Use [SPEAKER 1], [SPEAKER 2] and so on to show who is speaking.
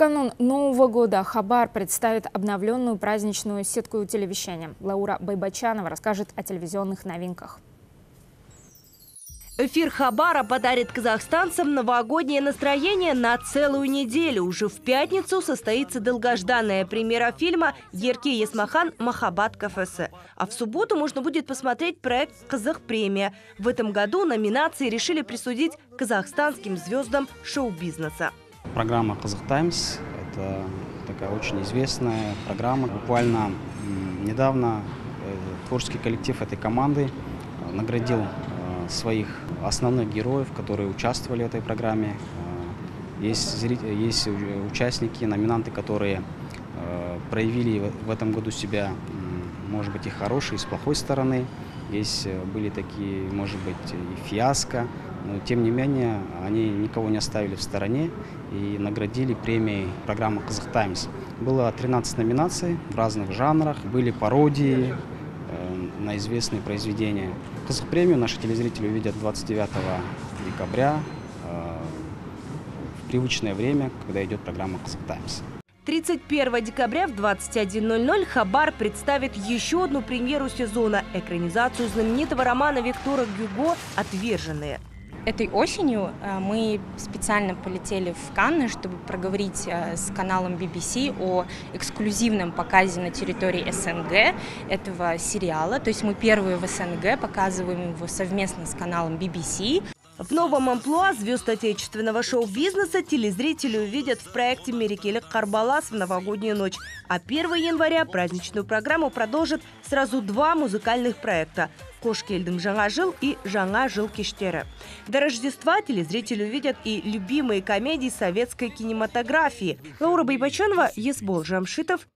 [SPEAKER 1] канун Нового года Хабар представит обновленную праздничную сетку телевещания. Лаура Байбачанова расскажет о телевизионных новинках.
[SPEAKER 2] Эфир Хабара подарит казахстанцам новогоднее настроение на целую неделю. Уже в пятницу состоится долгожданная премьера фильма «Ерке Есмахан. Махабат кафесе». А в субботу можно будет посмотреть проект «Казах премия». В этом году номинации решили присудить казахстанским звездам шоу-бизнеса.
[SPEAKER 3] Программа «Казах Таймс» – это такая очень известная программа. Буквально недавно э, творческий коллектив этой команды э, наградил э, своих основных героев, которые участвовали в этой программе. Есть, есть участники, номинанты, которые проявили в этом году себя, может быть, и хорошей, и с плохой стороны. Есть были такие, может быть, и фиаско, но тем не менее они никого не оставили в стороне и наградили премией программы «Казах Таймс». Было 13 номинаций в разных жанрах, были пародии э, на известные произведения. «Казах премию» наши телезрители увидят 29 декабря э, в привычное время, когда идет программа «Казах Таймс».
[SPEAKER 2] 31 декабря в 21.00 Хабар представит еще одну премьеру сезона – экранизацию знаменитого романа Виктора Гюго «Отверженные».
[SPEAKER 4] Этой осенью э, мы специально полетели в Канны, чтобы проговорить э, с каналом BBC о эксклюзивном показе на территории СНГ этого сериала. То есть мы первые в СНГ показываем его совместно с каналом BBC.
[SPEAKER 2] В новом амплуа звезд отечественного шоу-бизнеса телезрители увидят в проекте «Мерекелик Карбалас» в новогоднюю ночь. А 1 января праздничную программу продолжат сразу два музыкальных проекта «Кош келдің жаңа жыл» и «Жаңа жыл кештері». До Рождества телезрители увидят и любимые комедии советской кинематографии. Лаура Байбаченова, Есбол Жамшитов,